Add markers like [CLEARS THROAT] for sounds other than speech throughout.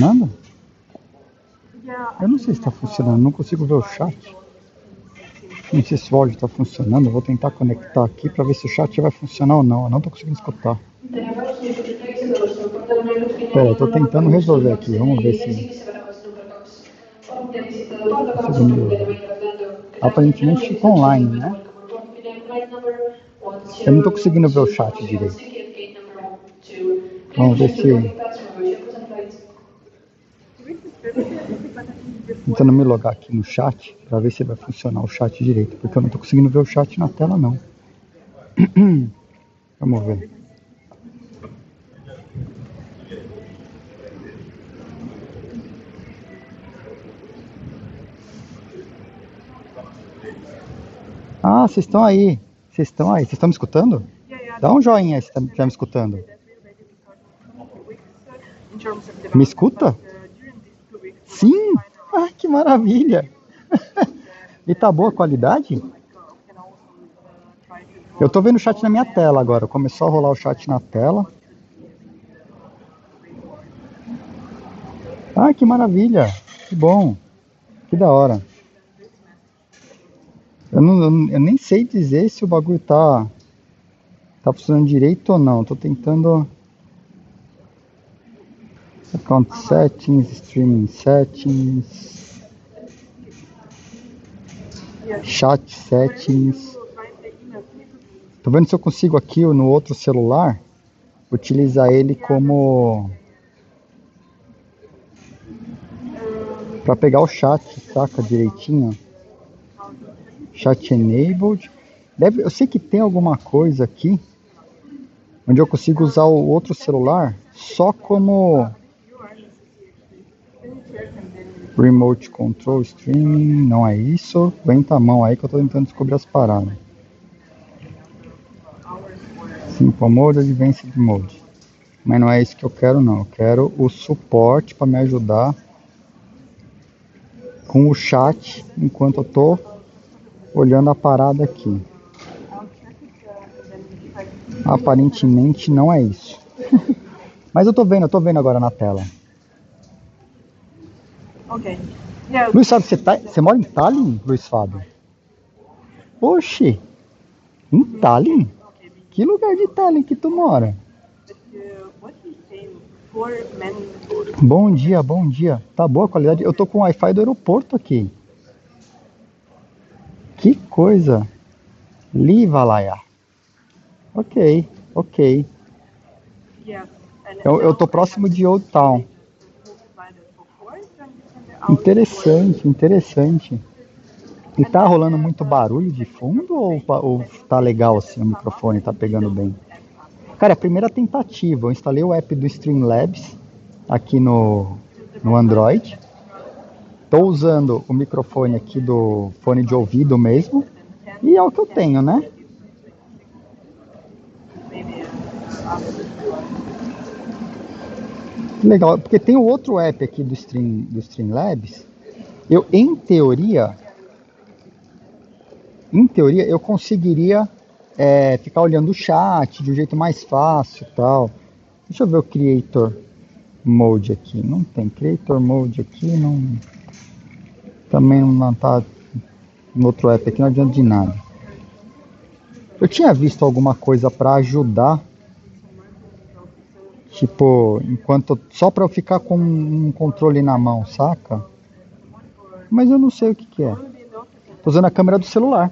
funcionando? Eu não sei se está funcionando, não consigo ver o chat. Não sei se o áudio está funcionando, vou tentar conectar aqui para ver se o chat vai funcionar ou não. Eu não estou conseguindo escutar. Pera, estou tentando resolver aqui, vamos ver se. Aparentemente ficou online, né? Eu não estou conseguindo ver o chat direito. Vamos ver se. Tentando me logar aqui no chat para ver se vai funcionar o chat direito, porque eu não estou conseguindo ver o chat na tela não. [CLEARS THROAT] Vamos ver. Ah, vocês estão aí. Vocês estão aí. Vocês estão me escutando? Dá um joinha se está tá me escutando. Me escuta? Maravilha! [LAUGHS] e tá boa a qualidade? Eu tô vendo o chat na minha tela agora. Começou a rolar o chat na tela. Ah, que maravilha! Que bom! Que da hora! Eu, não, eu nem sei dizer se o bagulho tá, tá funcionando direito ou não. Tô tentando. Account settings, streaming settings, chat settings. Tô vendo se eu consigo aqui no outro celular utilizar ele como para pegar o chat, saca direitinho. Chat enabled. Deve, eu sei que tem alguma coisa aqui onde eu consigo usar o outro celular só como Remote Control Streaming, não é isso. Aguenta a mão aí que eu tô tentando descobrir as paradas. Simple Mode, Advanced Mode. Mas não é isso que eu quero não. Eu quero o suporte para me ajudar com o chat enquanto eu tô olhando a parada aqui. Aparentemente não é isso. [LAUGHS] Mas eu tô vendo, eu tô vendo agora na tela. Ok. Luiz Fábio, você, tá, você mora em Tallinn, Luiz Fábio? Oxi, em Tallinn? Que lugar de Tallinn que tu mora? Bom dia, bom dia. Tá boa a qualidade? Eu tô com o Wi-Fi do aeroporto aqui. Que coisa. Livalaya. Ok, ok. Eu, eu tô próximo de Old Town. Interessante, interessante. E tá rolando muito barulho de fundo ou, ou tá legal assim o microfone, tá pegando bem? Cara, é a primeira tentativa, eu instalei o app do Streamlabs aqui no, no Android. Tô usando o microfone aqui do fone de ouvido mesmo. E é o que eu tenho, né? Legal, porque tem o outro app aqui do, Stream, do Streamlabs. Eu, em teoria, em teoria, eu conseguiria é, ficar olhando o chat de um jeito mais fácil tal. Deixa eu ver o Creator Mode aqui. Não tem Creator Mode aqui, não. Também não tá no outro app aqui, não adianta de nada. Eu tinha visto alguma coisa para ajudar, tipo, enquanto só para eu ficar com um controle na mão, saca? Mas eu não sei o que, que é. Tô usando a câmera do celular.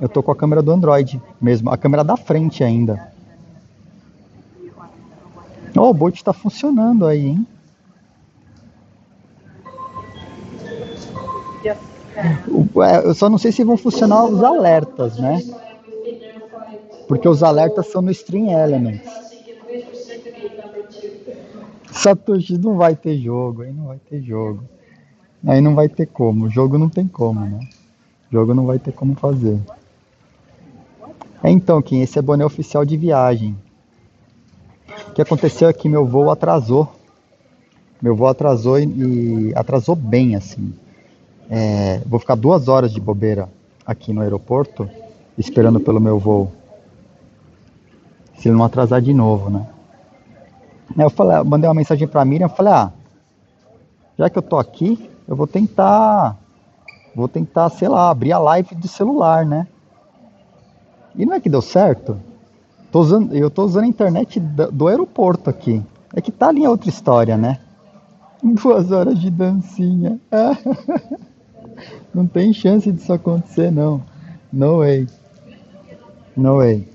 Eu tô com a câmera do Android mesmo, a câmera da frente ainda. Oh, o bot tá funcionando aí, hein? É, eu só não sei se vão funcionar os alertas, né? Porque os alertas são no Stream Elements. Satoshi não vai ter jogo, aí não vai ter jogo. Aí não vai ter como. Jogo não tem como, né? Jogo não vai ter como fazer. É, então, Kim, esse é boné oficial de viagem. O que aconteceu é que meu voo atrasou. Meu voo atrasou e, e atrasou bem, assim. É, vou ficar duas horas de bobeira aqui no aeroporto, esperando pelo meu voo. Se ele não atrasar de novo, né? Eu falei, eu mandei uma mensagem pra Miriam, falei, ah, já que eu tô aqui, eu vou tentar, vou tentar, sei lá, abrir a live do celular, né? E não é que deu certo? Tô usando, eu tô usando a internet do, do aeroporto aqui. É que tá ali a outra história, né? Duas horas de dancinha. [LAUGHS] Não tem chance disso acontecer, não. No way. No way.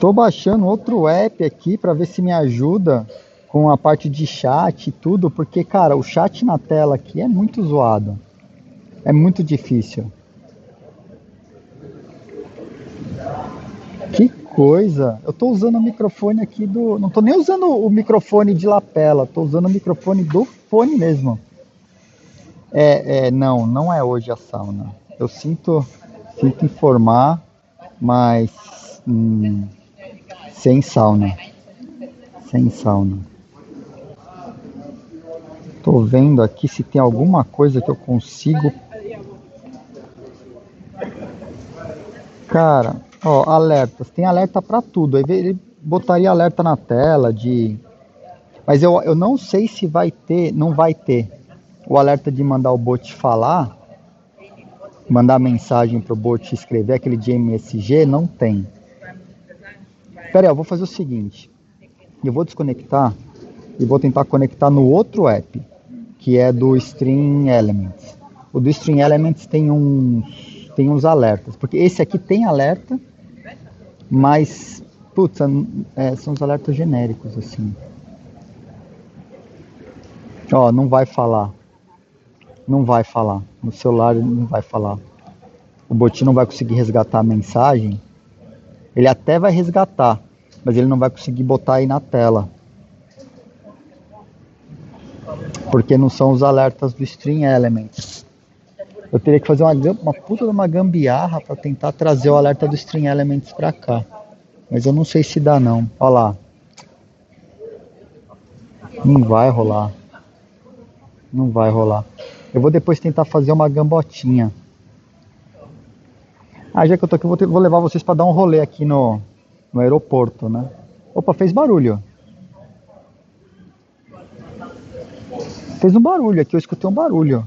Tô baixando outro app aqui para ver se me ajuda com a parte de chat e tudo, porque, cara, o chat na tela aqui é muito zoado. É muito difícil. Que coisa! Eu tô usando o microfone aqui do. Não tô nem usando o microfone de lapela, tô usando o microfone do fone mesmo. É, é, não, não é hoje a sauna. Eu sinto, sinto informar, mas hum, sem sauna. Sem sauna. Tô vendo aqui se tem alguma coisa que eu consigo. Cara, ó, alertas. Tem alerta para tudo. Ele botaria alerta na tela de. Mas eu, eu não sei se vai ter, não vai ter o alerta de mandar o bot falar, mandar mensagem para o bot escrever aquele de MSG, não tem. Pera aí, eu vou fazer o seguinte. Eu vou desconectar e vou tentar conectar no outro app, que é do Stream Elements. O do Stream Elements tem uns, tem uns alertas, porque esse aqui tem alerta, mas, putz, é, são os alertas genéricos, assim. Ó, não vai falar não vai falar. No celular não vai falar. O bot não vai conseguir resgatar a mensagem. Ele até vai resgatar, mas ele não vai conseguir botar aí na tela. Porque não são os alertas do Stream Elements. Eu teria que fazer uma, uma puta de uma gambiarra para tentar trazer o alerta do Stream Elements para cá. Mas eu não sei se dá não. Olha lá. Não vai rolar. Não vai rolar. Eu vou depois tentar fazer uma gambotinha. Ah, já que eu tô aqui, vou, ter, vou levar vocês para dar um rolê aqui no, no aeroporto, né? Opa, fez barulho. Fez um barulho aqui, eu escutei um barulho.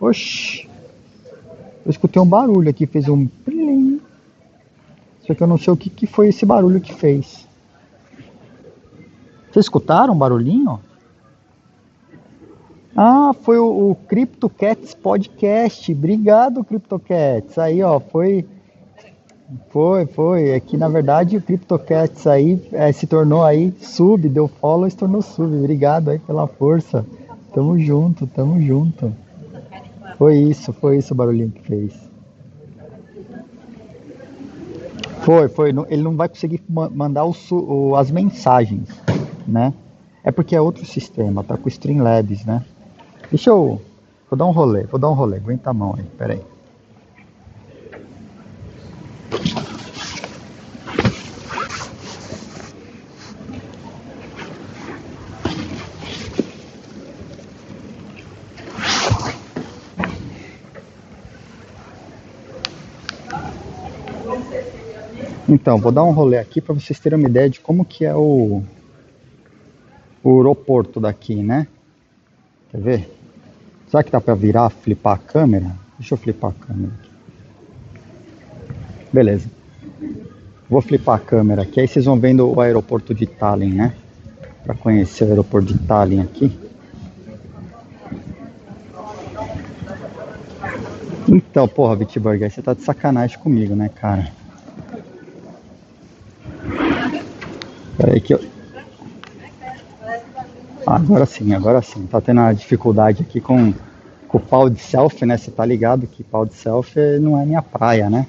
Oxi. Eu escutei um barulho aqui, fez um plim. Só que eu não sei o que, que foi esse barulho que fez. Vocês escutaram um barulhinho? Ah, foi o, o CryptoCats Podcast. Obrigado, CryptoCats. Aí, ó, foi. Foi, foi. É que na verdade o CryptoCats aí é, se tornou aí sub, deu follow e se tornou sub. Obrigado aí pela força. Tamo junto, tamo junto. Foi isso, foi isso o barulhinho que fez. Foi, foi. Ele não vai conseguir mandar o, as mensagens, né? É porque é outro sistema, tá com Streamlabs, né? Deixa eu. Vou dar um rolê, vou dar um rolê. Aguenta a mão aí, pera Então, vou dar um rolê aqui para vocês terem uma ideia de como que é o, o aeroporto daqui, né? Quer ver? Será que dá para virar, flipar a câmera? Deixa eu flipar a câmera aqui. Beleza. Vou flipar a câmera aqui, aí vocês vão vendo o aeroporto de Tallinn, né? Para conhecer o aeroporto de Tallinn aqui. Então, porra, Bitburger, você tá de sacanagem comigo, né, cara? Peraí que eu... agora sim, agora sim. Tá tendo uma dificuldade aqui com, com o pau de selfie, né? Você tá ligado que pau de selfie não é minha praia, né?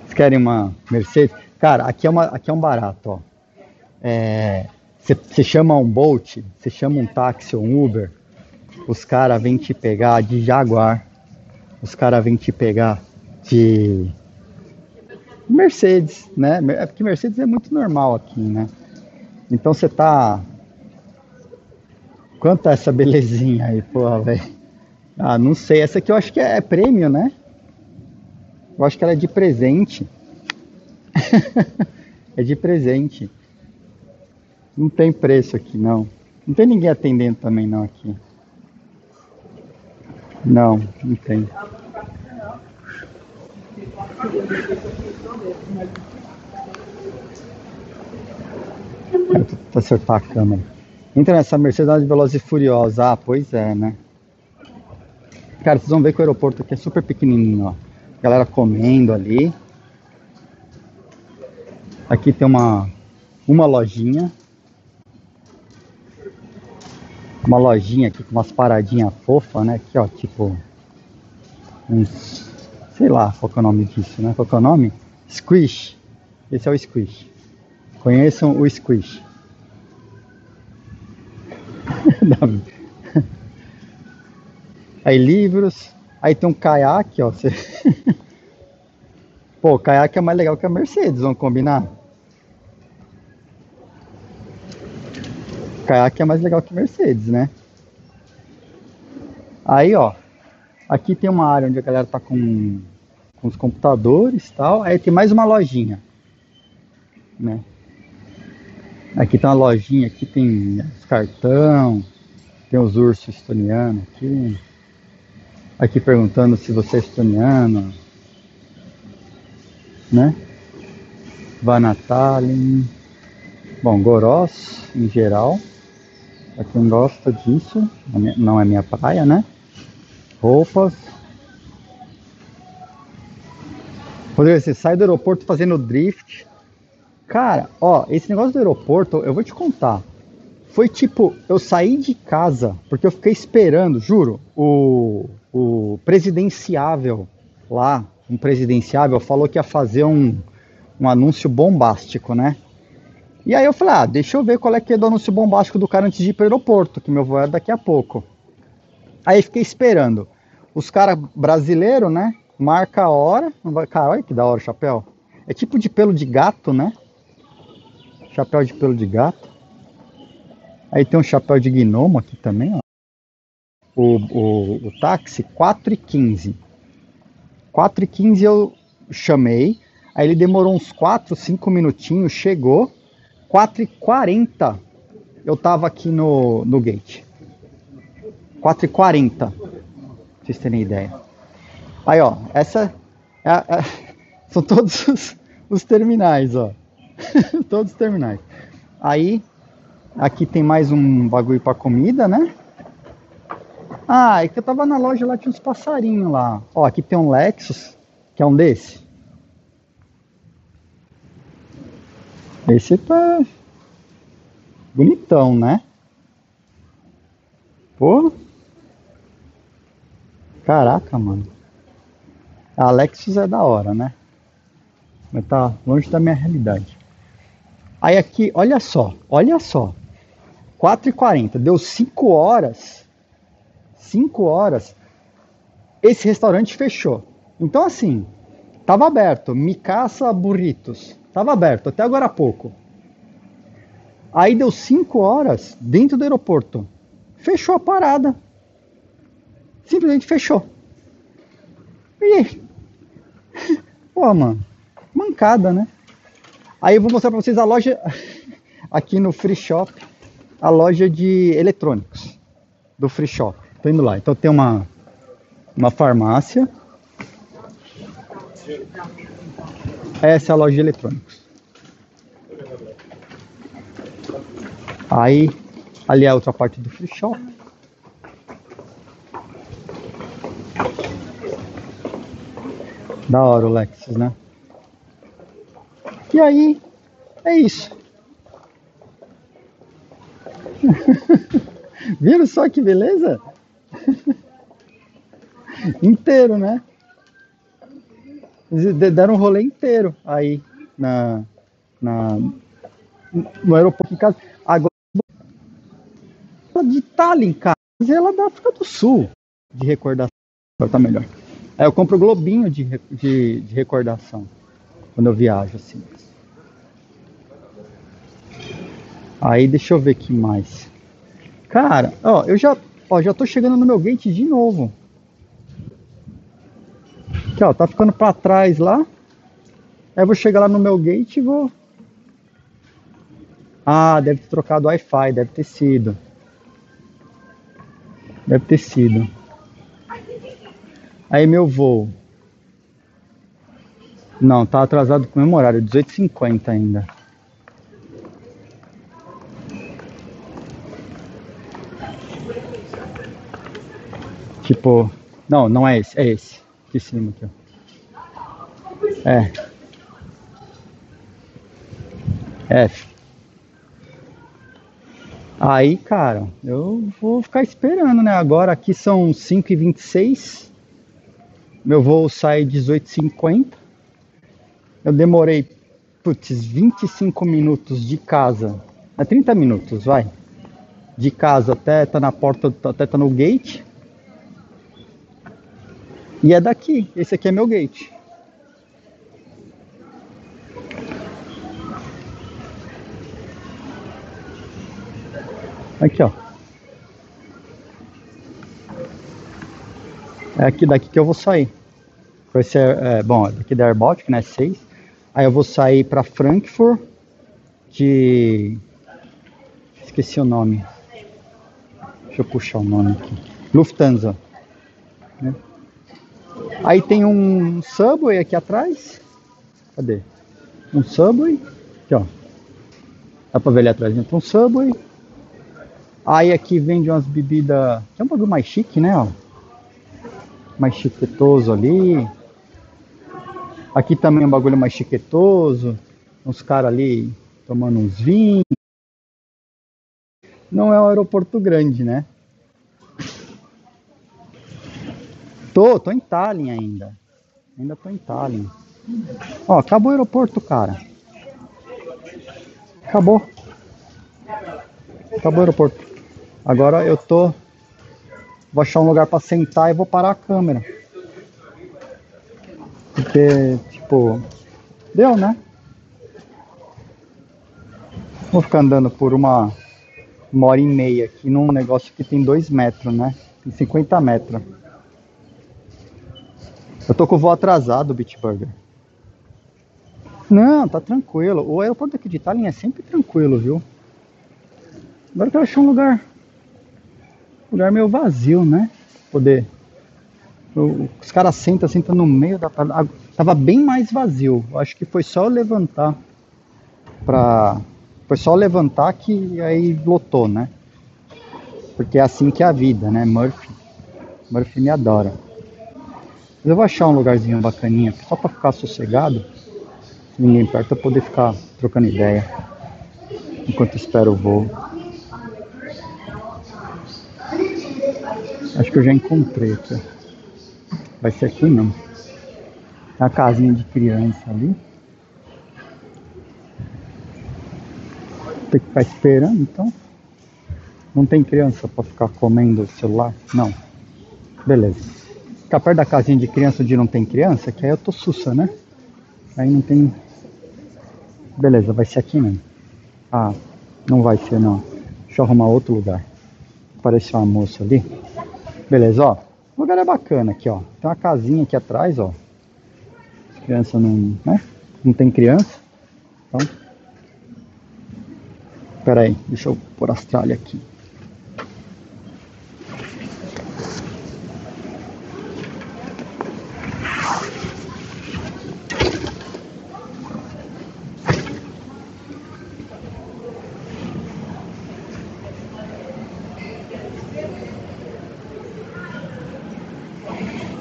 Vocês querem uma Mercedes? Cara, aqui é, uma, aqui é um barato, ó. Você é, chama um Bolt, você chama um táxi ou um Uber, os caras vêm te pegar de Jaguar, os caras vêm te pegar de Mercedes, né? É porque Mercedes é muito normal aqui, né? Então você tá. Quanto é essa belezinha aí, porra, velho? Ah, não sei. Essa aqui eu acho que é prêmio, né? Eu acho que ela é de presente. [LAUGHS] é de presente. Não tem preço aqui, não. Não tem ninguém atendendo também, não, aqui. Não, não tem. Vou acertar a câmera. Entra nessa Mercedes de Veloz e Furiosa. Ah, pois é, né? Cara, vocês vão ver que o aeroporto aqui é super pequenininho, ó galera comendo ali. Aqui tem uma, uma lojinha. Uma lojinha aqui com umas paradinhas fofas, né? Aqui, ó, tipo. Uns. Sei lá qual é o nome disso, né? Qual é o nome? Squish. Esse é o Squish. Conheçam o Squish. [LAUGHS] Aí livros. Aí tem um caiaque, ó. [LAUGHS] Pô, o caiaque é mais legal que a Mercedes, vamos combinar? O caiaque é mais legal que a Mercedes, né? Aí, ó. Aqui tem uma área onde a galera tá com, com os computadores e tal. Aí tem mais uma lojinha, né? Aqui tem uma lojinha, aqui tem os cartão, tem os ursos estonianos aqui aqui perguntando se você é estoniano, né? Vanatalin, bom, Goros em geral, pra quem gosta disso, não é minha praia, né? Roupas. Poderia ser, sai do aeroporto fazendo drift. Cara, ó, esse negócio do aeroporto, eu vou te contar. Foi tipo, eu saí de casa, porque eu fiquei esperando, juro, o, o presidenciável lá, um presidenciável, falou que ia fazer um, um anúncio bombástico, né? E aí eu falei, ah, deixa eu ver qual é que é do anúncio bombástico do cara antes de ir para o aeroporto, que meu voo é daqui a pouco. Aí fiquei esperando. Os caras brasileiros, né? Marca a hora. Cara, olha que da hora o chapéu. É tipo de pelo de gato, né? Chapéu de pelo de gato. Aí tem um chapéu de gnomo aqui também, ó o, o, o táxi 4 e 15. 4 e 15 eu chamei, aí ele demorou uns 4, 5 minutinhos, chegou, 4 e 40 eu tava aqui no, no gate. 4 e 40, pra vocês terem ideia. Aí, ó, essa é, é, [LAUGHS] são todos os, os terminais, ó. [LAUGHS] todos os terminais. Aí, aqui tem mais um bagulho para comida, né? Ah, é que eu tava na loja lá, tinha uns passarinhos lá. Ó, aqui tem um Lexus, que é um desse. Esse tá bonitão, né? Pô. Caraca, mano. A Lexus é da hora, né? Mas tá longe da minha realidade. Aí aqui, olha só, olha só. 4h40, deu 5 horas 5 horas, esse restaurante fechou. Então, assim, tava aberto, Micasa Burritos, tava aberto até agora há pouco. Aí deu 5 horas dentro do aeroporto, fechou a parada. Simplesmente fechou. E aí? [LAUGHS] Pô, mano, mancada, né? Aí eu vou mostrar pra vocês a loja [LAUGHS] aqui no Free Shop, a loja de eletrônicos do Free Shop. Tô indo lá. Então tem uma, Uma farmácia. Essa é a loja de eletrônicos. Aí, ali é a outra parte do free shop. Da hora o Lexus, né? E aí, é isso. [LAUGHS] Viram só que beleza? [LAUGHS] inteiro, né? Deram um rolê inteiro aí na, na, no aeroporto em casa. Agora, de Tallinn, cara, ela é da África do Sul, de recordação. Agora tá melhor. É, eu compro globinho de, de, de recordação quando eu viajo, assim. Aí deixa eu ver aqui mais. Cara, ó, eu já, ó, já tô chegando no meu gate de novo. Aqui, ó, tá ficando para trás lá. Aí eu vou chegar lá no meu gate e vou. Ah, deve ter trocado Wi-Fi, deve ter sido. Deve ter sido. Aí meu voo. Não, tá atrasado com o mesmo horário, 18h50 ainda. Tipo, não, não é esse, é esse. De cima aqui, ó. É. F. Aí, cara, eu vou ficar esperando, né? Agora aqui são 5h26. Meu voo sai 18h50. Eu demorei, putz, 25 minutos de casa. É 30 minutos, vai. De casa até tá na porta, até tá no gate. E é daqui. Esse aqui é meu gate. Aqui, ó. É aqui daqui que eu vou sair. Esse é, é bom, daqui da Airbaltic, né? 6. Aí eu vou sair para Frankfurt de. Esqueci o nome. Deixa eu puxar o nome aqui. Lufthansa. Né? Aí tem um Subway aqui atrás. Cadê? Um Subway. Aqui, ó. Dá pra ver ali atrás. Tem um Subway. Aí aqui vende umas bebidas. É um bagulho mais chique, né? Ó. Mais chiquetoso ali. Aqui também é um bagulho mais chiquetoso. Uns caras ali tomando uns vinhos. Não é um aeroporto grande, né? Tô, tô em Tallinn ainda. Ainda tô em Tallinn. Ó, acabou o aeroporto, cara. Acabou. Acabou o aeroporto. Agora eu tô. Vou achar um lugar para sentar e vou parar a câmera. Porque, tipo, deu, né? Vou ficar andando por uma, uma hora e meia aqui num negócio que tem dois metros, né? Tem 50 metros. Eu tô com o voo atrasado, Bitburger. Não, tá tranquilo. O aeroporto aqui de Tallinn é sempre tranquilo, viu? Agora eu quero achar um lugar. Lugar meio vazio, né? Poder. Os caras sentam, sentam no meio da parada. Tava bem mais vazio. Acho que foi só levantar pra. Foi só levantar que aí lotou, né? Porque é assim que é a vida, né? Murphy. Murphy me adora. Eu vou achar um lugarzinho bacaninha, só para ficar sossegado, se ninguém perto, eu poder ficar trocando ideia enquanto espero o voo. Acho que eu já encontrei aqui. Vai ser aqui não. A casinha de criança ali. Tem que ficar esperando então. Não tem criança para ficar comendo o celular? Não. Beleza. Ficar perto da casinha de criança onde não tem criança, que aí eu tô sussa, né? Aí não tem. Beleza, vai ser aqui mesmo. Ah, não vai ser não. Deixa eu arrumar outro lugar. Apareceu uma moça ali. Beleza, ó. O lugar é bacana aqui, ó. Tem uma casinha aqui atrás, ó. As crianças não. né? Não tem criança. Então. Pera aí, deixa eu pôr a Austrália aqui.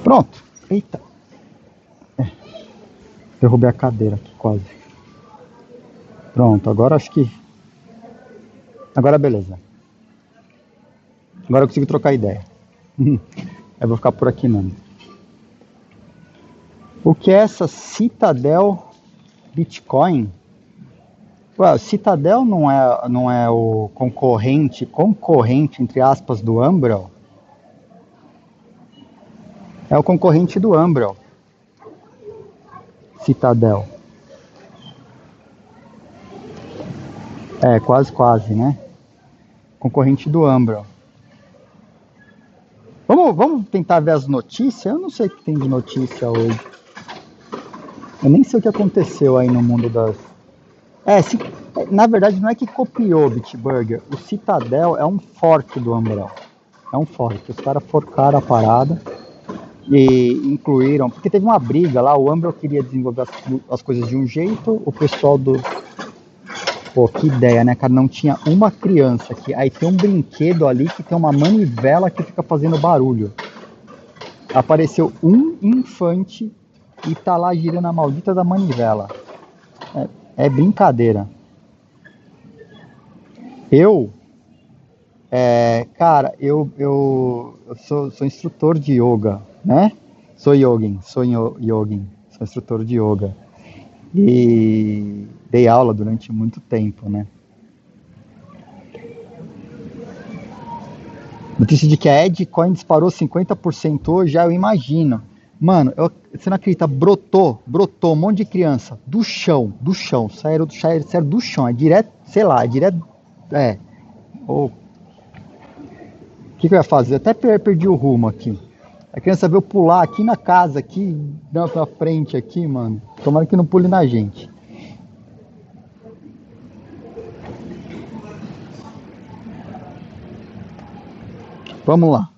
Pronto. Eita. É. Derrubei a cadeira aqui quase. Pronto, agora acho que. Agora beleza. Agora eu consigo trocar ideia. [LAUGHS] eu vou ficar por aqui mesmo. O que é essa Citadel Bitcoin? Ué, Citadel não é, não é o concorrente, concorrente, entre aspas, do Umbrel? É o concorrente do Umbrel. Citadel. É, quase, quase, né? Concorrente do Umbrel. Vamos, vamos tentar ver as notícias? Eu não sei o que tem de notícia hoje. Eu nem sei o que aconteceu aí no mundo das. É, se... na verdade não é que copiou o Bitburger. O Citadel é um fork do Umbrel. É um fork. Os caras forcaram a parada e incluíram, porque teve uma briga lá, o Umbrel queria desenvolver as, as, coisas de um jeito, o pessoal do. Pô, que ideia, né, cara? Não tinha uma criança aqui. Aí tem um brinquedo ali que tem uma manivela que fica fazendo barulho. Apareceu um infante e tá lá girando a maldita da manivela. É, é brincadeira. Eu, é, cara, eu, eu, eu sou, sou instrutor de yoga né? Sou yogin, sou yogin, sou instrutor de yoga. E dei aula durante muito tempo, né? Notícia de que a Edcoin disparou 50% hoje, já eu imagino. Mano, eu, você não acredita, brotou, brotou um monte de criança do chão, do chão, saíram do, saíram do chão, é direto, sei lá, é direto, é. O oh. Que, que eu ia fazer? até perdi o rumo aqui. A criança veio pular aqui na casa, aqui na frente, aqui, mano. Tomara que não pule na gente. Vamos lá.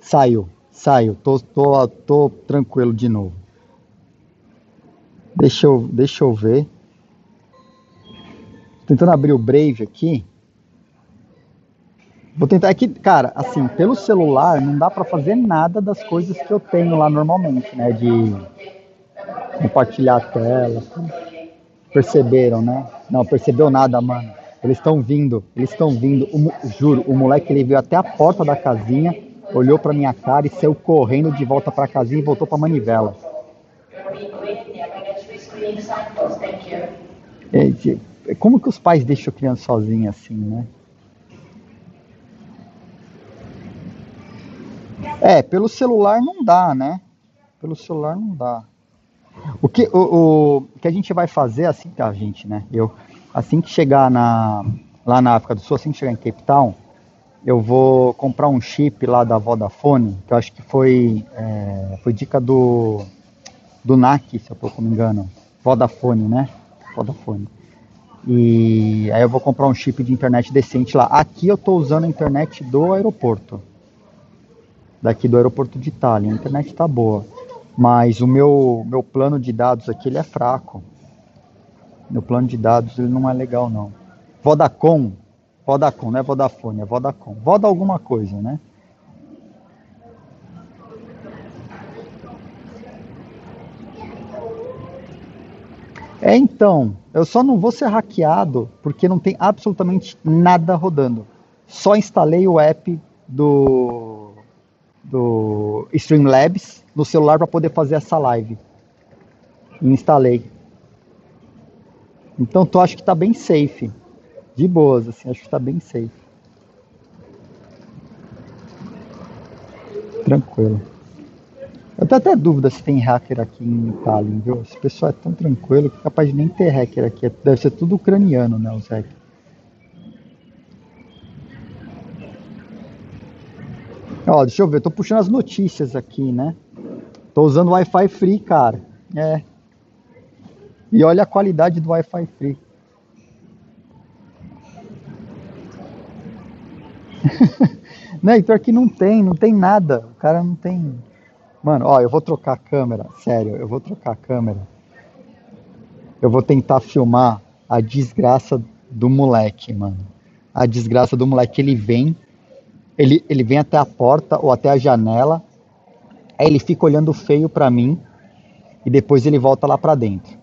Saiu, saiu. Tô, tô, tô tranquilo de novo. Deixa eu, deixa eu ver. Tentando abrir o Brave aqui. Vou tentar aqui, cara, assim, pelo celular não dá para fazer nada das coisas que eu tenho lá normalmente, né? De compartilhar a tela. Perceberam, né? Não, percebeu nada, mano. Eles estão vindo, eles estão vindo. O, juro, o moleque ele veio até a porta da casinha, olhou para minha cara e saiu correndo de volta para a casinha e voltou para manivela. É, como que os pais deixam a criança sozinha assim, né? É, pelo celular não dá, né? Pelo celular não dá. O que, o, o que a gente vai fazer assim, tá, gente, né? Eu, assim que chegar na, lá na África do Sul, assim que chegar em Cape Town, eu vou comprar um chip lá da Vodafone, que eu acho que foi, é, foi dica do, do NAC, se eu não me engano. Vodafone, né? Vodafone. E aí eu vou comprar um chip de internet decente lá. Aqui eu tô usando a internet do aeroporto daqui do aeroporto de Itália. A internet está boa, mas o meu, meu plano de dados aqui ele é fraco. Meu plano de dados ele não é legal não. Vodacom, Vodacom, não é Vodafone, é Vodacom. Voda alguma coisa, né? É então, eu só não vou ser hackeado porque não tem absolutamente nada rodando. Só instalei o app do do Streamlabs no celular para poder fazer essa live. Instalei. Então tu acho que está bem safe. De boas, assim, acho que está bem safe. Tranquilo. Eu tenho até dúvida se tem hacker aqui em Itália, viu? Esse pessoal é tão tranquilo que é capaz de nem ter hacker aqui. Deve ser tudo ucraniano, né, os hackers. Ó, deixa eu ver, tô puxando as notícias aqui, né? Tô usando Wi-Fi free, cara. É. E olha a qualidade do Wi-Fi free. né? Então aqui não tem, não tem nada. O cara não tem. Mano, ó, eu vou trocar a câmera, sério, eu vou trocar a câmera. Eu vou tentar filmar a desgraça do moleque, mano. A desgraça do moleque, ele vem ele, ele vem até a porta ou até a janela, Aí ele fica olhando feio pra mim e depois ele volta lá pra dentro.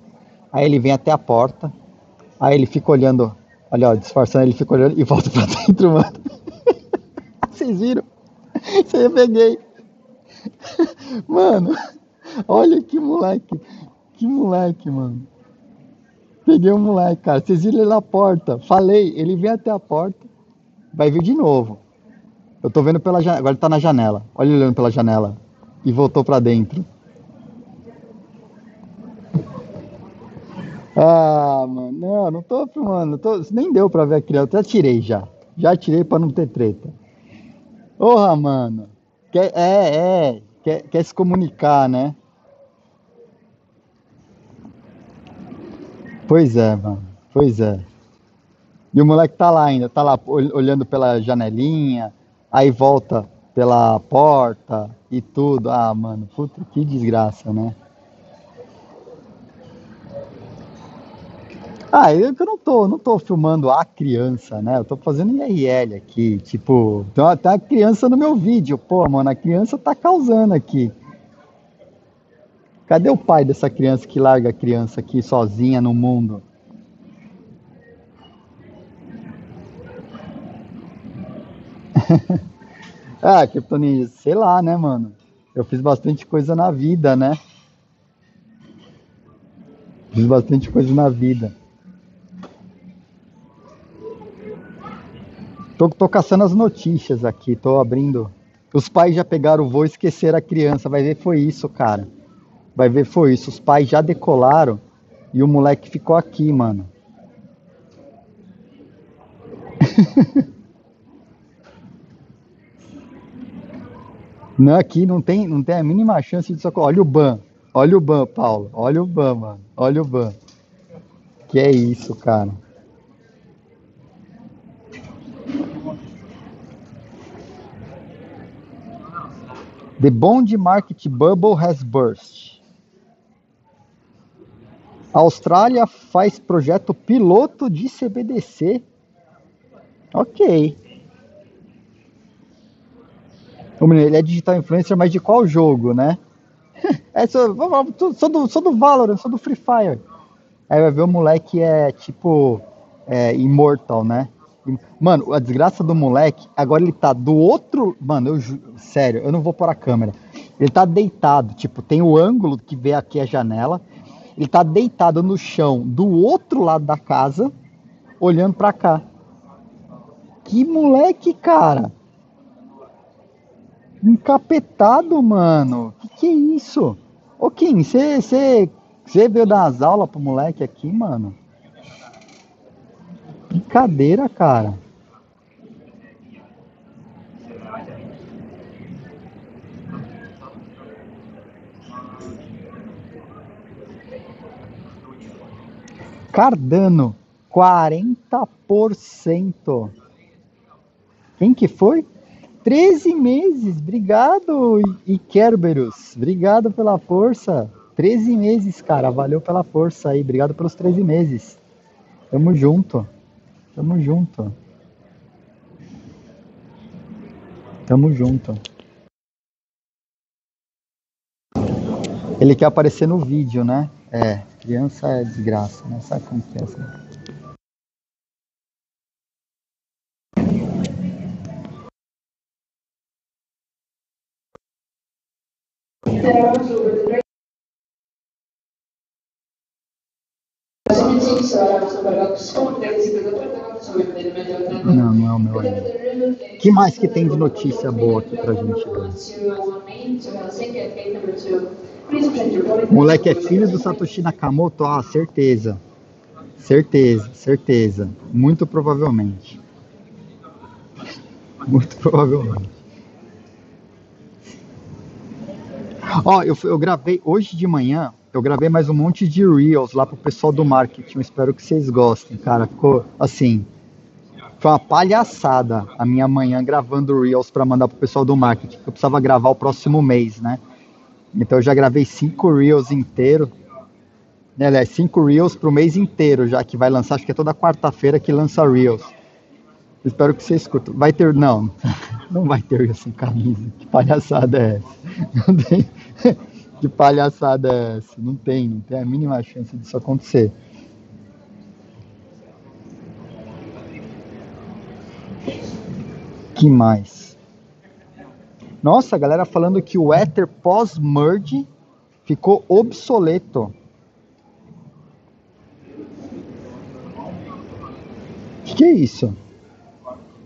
Aí ele vem até a porta, aí ele fica olhando, olha, ó, disfarçando, ele fica olhando e volta pra [LAUGHS] dentro, mano. Vocês viram? Isso aí eu peguei. Mano, olha que moleque. Que moleque, mano. Peguei o um moleque, cara. Vocês viram ele na porta. Falei, ele vem até a porta. Vai vir de novo. Eu tô vendo pela janela. Agora ele tá na janela. Olha ele olhando pela janela. E voltou pra dentro. Ah, mano. Não, não tô filmando. Tô... Nem deu pra ver a criança. Eu já tirei já. Já tirei pra não ter treta. Porra, mano. Quer, é, é. Quer, quer se comunicar, né? Pois é, mano. Pois é. E o moleque tá lá ainda, tá lá olhando pela janelinha, aí volta pela porta e tudo. Ah, mano, puta que desgraça, né? Ah, eu que não tô, não tô filmando a criança, né? Eu tô fazendo IRL aqui, tipo, tem tem uma criança no meu vídeo, pô, mano, a criança tá causando aqui. Cadê o pai dessa criança que larga a criança aqui sozinha no mundo? [LAUGHS] ah, Kryptonite, sei lá, né, mano? Eu fiz bastante coisa na vida, né? Fiz bastante coisa na vida. Tô, tô caçando as notícias aqui, tô abrindo. Os pais já pegaram o voo e esqueceram a criança. Vai ver, foi isso, cara. Vai ver, foi isso. Os pais já decolaram e o moleque ficou aqui, mano. [LAUGHS] não, aqui não tem, não tem a mínima chance de. Olha o ban. Olha o ban, Paulo. Olha o ban, mano. Olha o ban. Que é isso, cara. The bond market bubble has burst. A Austrália faz projeto piloto de CBDC. Ok. Ele é digital influencer, mas de qual jogo, né? [LAUGHS] é, sou, sou, do, sou do Valorant, sou do Free Fire. Aí vai ver o moleque é tipo é, Immortal, né? Mano, a desgraça do moleque, agora ele tá do outro. Mano, eu sério, eu não vou pôr a câmera. Ele tá deitado, tipo, tem o ângulo que vê aqui a janela. Ele tá deitado no chão do outro lado da casa, olhando para cá. Que moleque, cara! Encapetado, mano. Que que é isso? Ô Kim, você veio dar as aulas pro moleque aqui, mano? Brincadeira, cara. Cardano, 40%. Quem que foi? 13 meses. Obrigado, Ikerberus. Obrigado pela força. 13 meses, cara. Valeu pela força aí. Obrigado pelos 13 meses. Tamo junto. Tamo junto. Tamo junto. Ele quer aparecer no vídeo, né? É. Criança é desgraça, né? Sabe como que é Não, não é o meu ainda. que mais que tem de notícia boa aqui pra gente ver? Moleque é filho do Satoshi Nakamoto? Ah, certeza. Certeza, certeza. Muito provavelmente. Muito provavelmente. Ó, eu, eu gravei hoje de manhã, eu gravei mais um monte de Reels lá pro pessoal do marketing. Espero que vocês gostem, cara. Ficou assim. Foi uma palhaçada a minha manhã gravando Reels para mandar pro pessoal do marketing. Eu precisava gravar o próximo mês, né? Então eu já gravei cinco Reels inteiro. Né, aliás, cinco Reels pro mês inteiro, já que vai lançar, acho que é toda quarta-feira que lança Reels. Espero que você escute. Vai ter. Não, [LAUGHS] não vai ter sem camisa. Que palhaçada é essa? [LAUGHS] Não tem. [LAUGHS] Que palhaçada é essa? Não tem, não tem a mínima chance disso acontecer. Que mais? Nossa, a galera falando que o Ether pós-merge ficou obsoleto. O que, que é isso?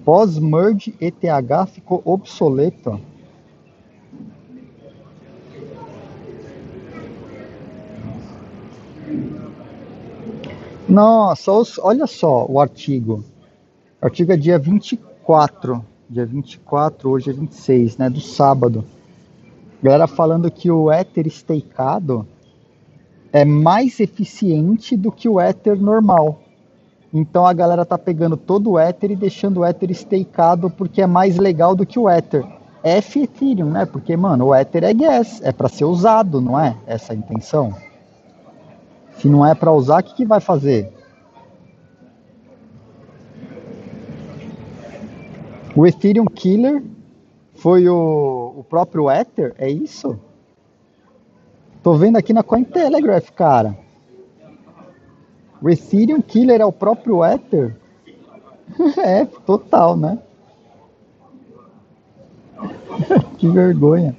Pós-merge ETH ficou obsoleto. Nossa, olha só o artigo. O artigo é dia 24, dia 24, hoje é 26, né, do sábado. Galera falando que o Ether stakeado é mais eficiente do que o Ether normal. Então a galera tá pegando todo o Ether e deixando o Ether stakeado porque é mais legal do que o Ether. F Ethereum, né? Porque, mano, o Ether é gas, é para ser usado, não é? Essa é a intenção. Se não é para usar, o que, que vai fazer? O Ethereum Killer foi o, o próprio Ether? É isso? Tô vendo aqui na Cointelegraph, cara. O Ethereum Killer é o próprio Ether? [LAUGHS] é, total, né? [LAUGHS] que vergonha.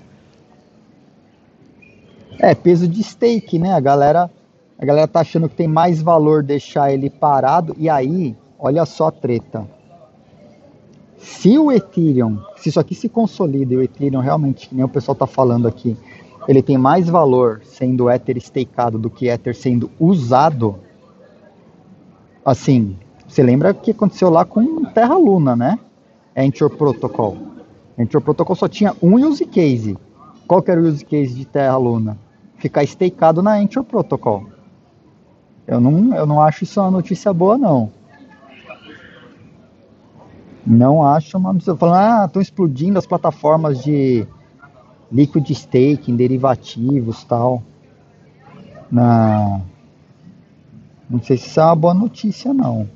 É, peso de stake, né? A galera a galera tá achando que tem mais valor deixar ele parado. E aí, olha só a treta. Se o Ethereum, se isso aqui se consolida e o Ethereum realmente, que nem o pessoal tá falando aqui, ele tem mais valor sendo Ether stakeado do que Ether sendo usado, assim, você lembra o que aconteceu lá com Terra Luna, né? Enter Protocol. Enter Protocol só tinha um use case. Qual que era o use case de Terra Luna? Ficar stakeado na Enter Protocol. Eu não, eu não acho isso uma notícia boa, não. Não acho uma notícia. Falando, ah, estão explodindo as plataformas de liquid staking, derivativos tal. Na... Não sei se isso é uma boa notícia, não.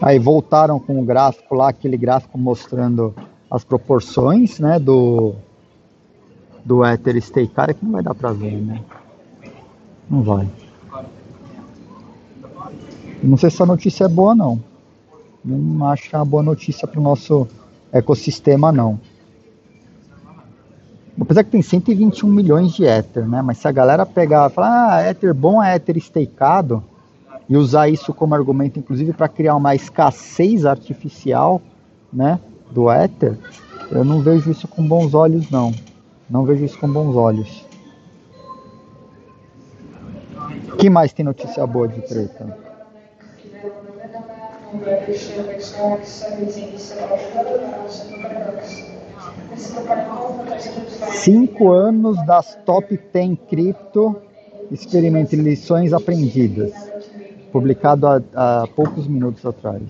Aí voltaram com o gráfico lá, aquele gráfico mostrando as proporções, né, do do Stay. Cara, que não vai dar pra ver, né? Não vai. Não sei se a notícia é boa, não. Não acho que é uma boa notícia para o nosso ecossistema, não. Apesar que tem 121 milhões de Ether, né? Mas se a galera pegar e falar, ah, Ether bom é Ether stakeado, e usar isso como argumento, inclusive, para criar uma escassez artificial, né, do Ether, eu não vejo isso com bons olhos, não. Não vejo isso com bons olhos. que mais tem notícia boa de treta? Cinco anos das top 10 cripto experimente lições aprendidas. Publicado há, há poucos minutos atrás.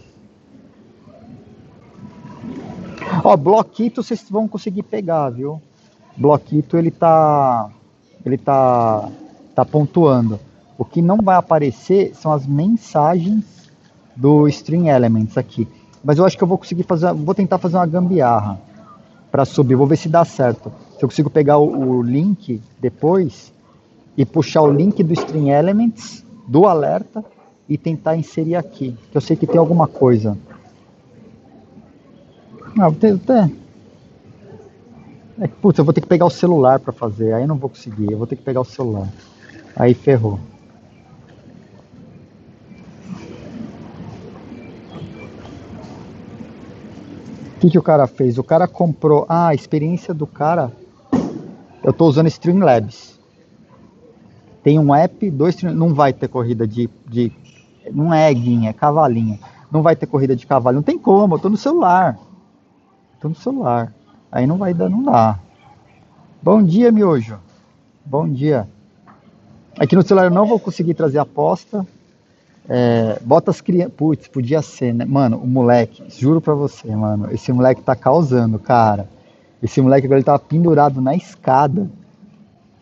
Ó, Bloquito vocês vão conseguir pegar, viu? Bloquito ele tá ele tá tá pontuando. O que não vai aparecer são as mensagens do String Elements aqui. Mas eu acho que eu vou conseguir fazer, vou tentar fazer uma gambiarra para subir, vou ver se dá certo. Se eu consigo pegar o, o link depois e puxar o link do String Elements do alerta e tentar inserir aqui, que eu sei que tem alguma coisa. Ah, até é, putz, eu vou ter que pegar o celular para fazer, aí eu não vou conseguir, eu vou ter que pegar o celular. Aí ferrou. O que, que o cara fez? O cara comprou. Ah, a experiência do cara. Eu estou usando Streamlabs. Tem um app, dois. Não vai ter corrida de. de não é guinha, é cavalinho. Não vai ter corrida de cavalo. Não tem como, eu tô no celular. Tô no celular. Aí não vai dando lá. Bom dia, miojo. Bom dia. Aqui no celular eu não vou conseguir trazer a aposta. É, bota as crianças. Putz, podia ser, né? Mano, o moleque, juro pra você, mano. Esse moleque tá causando, cara. Esse moleque agora ele tava pendurado na escada,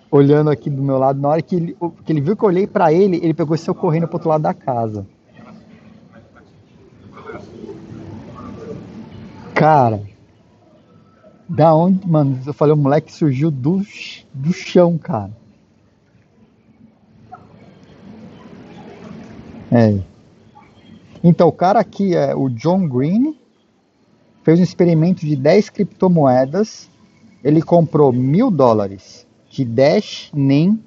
olhando aqui do meu lado. Na hora que ele, que ele viu que eu olhei pra ele, ele pegou e saiu correndo pro outro lado da casa. Cara, da onde, mano? Eu falei, o moleque surgiu do, do chão, cara. É. Então, o cara aqui é o John Green, fez um experimento de 10 criptomoedas. Ele comprou mil dólares de Dash, NEM,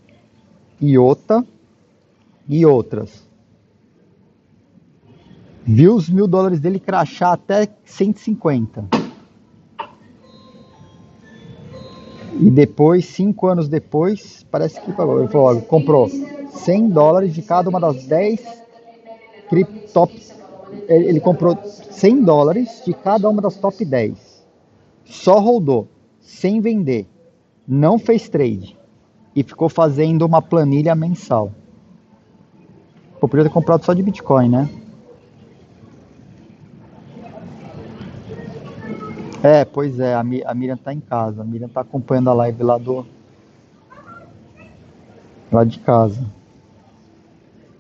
IOTA e outras. Viu os mil dólares dele crachar até 150. E depois, cinco anos depois, parece que pagou. Ele falou, comprou 100 dólares de cada uma das 10 crip- top. Ele ele comprou 100 dólares de cada uma das top 10. Só rodou, sem vender. Não fez trade. E ficou fazendo uma planilha mensal. Pô, podia ter comprado só de Bitcoin, né? É, pois é, a, Mi- a Miriam tá em casa. A Miriam tá acompanhando a live lá do. lá de casa.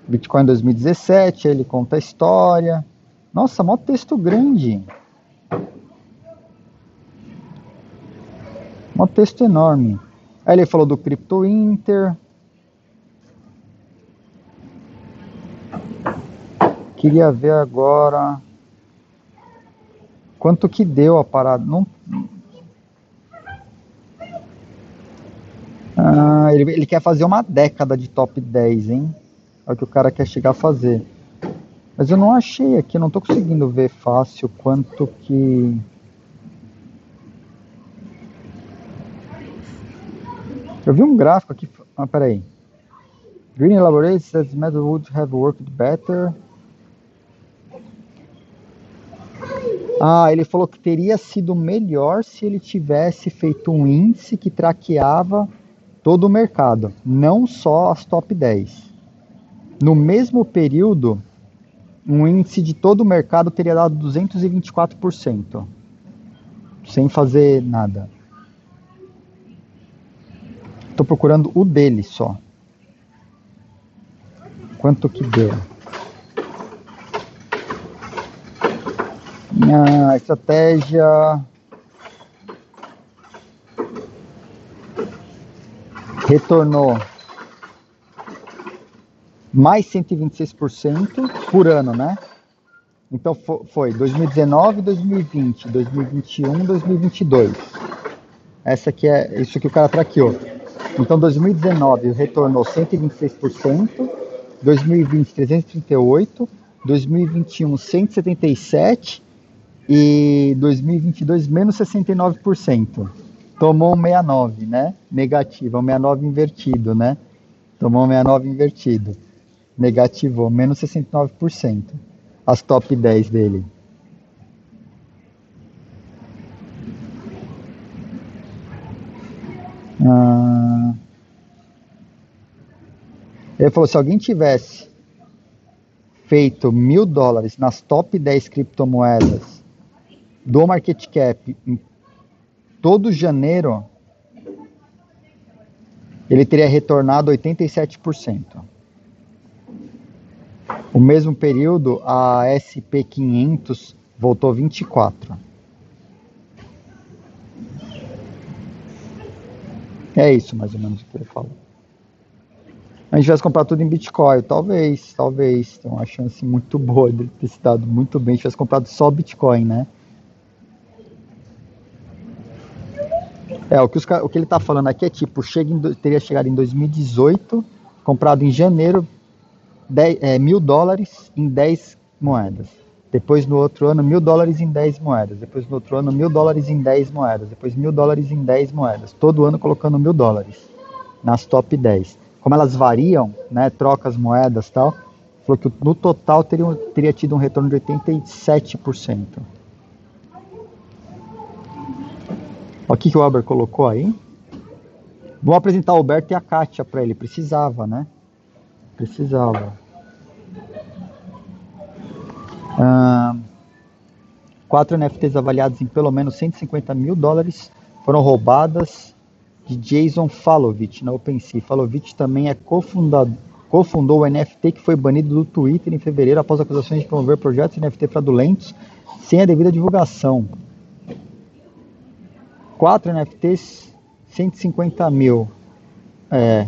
Bitcoin 2017, ele conta a história. Nossa, mó texto grande. Mó texto enorme. Aí ele falou do Crypto Inter. Queria ver agora quanto que deu a parada. Não... Ah, ele, ele quer fazer uma década de top 10, hein? É o que o cara quer chegar a fazer. Mas eu não achei aqui, não tô conseguindo ver fácil quanto que. Eu vi um gráfico aqui. Ah, peraí. Green elaborates that method would have worked better. Ah, ele falou que teria sido melhor se ele tivesse feito um índice que traqueava todo o mercado, não só as top 10. No mesmo período, um índice de todo o mercado teria dado 224%, sem fazer nada. Estou procurando o dele só. Quanto que deu? Minha estratégia retornou mais 126% por ano, né? Então fo- foi 2019, 2020, 2021, 2022. Essa aqui é isso que o cara traqueou. Então 2019 retornou 126%, 2020 338, 2021 177 e 2022 menos 69%. Tomou um 69, né? Negativo, é um 69 invertido, né? Tomou um 69 invertido. Negativou menos 69%. As top 10 dele. Ah, ele falou: se alguém tivesse feito mil dólares nas top 10 criptomoedas do market cap em todo janeiro, ele teria retornado 87%. O mesmo período, a SP500 voltou 24%. É isso, mais ou menos, o que ele falou. A gente tivesse comprado tudo em Bitcoin, talvez, talvez. Tem uma chance muito boa de ter se dado muito bem se tivesse comprado só Bitcoin, né? É, o que, os, o que ele tá falando aqui é tipo, chega em teria chegado em 2018, comprado em janeiro, 10, é, mil dólares em 10 moedas. Depois no outro ano, mil dólares em 10 moedas. Depois no outro ano, mil dólares em 10 moedas. Depois mil dólares em 10 moedas. Todo ano colocando mil dólares nas top 10. Como elas variam, né, troca as moedas tal, falou que no total teria, teria tido um retorno de 87%. Olha o que, que o Albert colocou aí. Vou apresentar o Alberto e a Kátia para ele. Precisava, né? Precisava. Quatro NFTs avaliados em pelo menos 150 mil dólares foram roubadas de Jason Falovich na OpenSea. Falovich também é cofundador, cofundou o NFT que foi banido do Twitter em fevereiro após acusações de promover projetos NFT fraudulentos sem a devida divulgação. Quatro NFTs, 150 mil. É.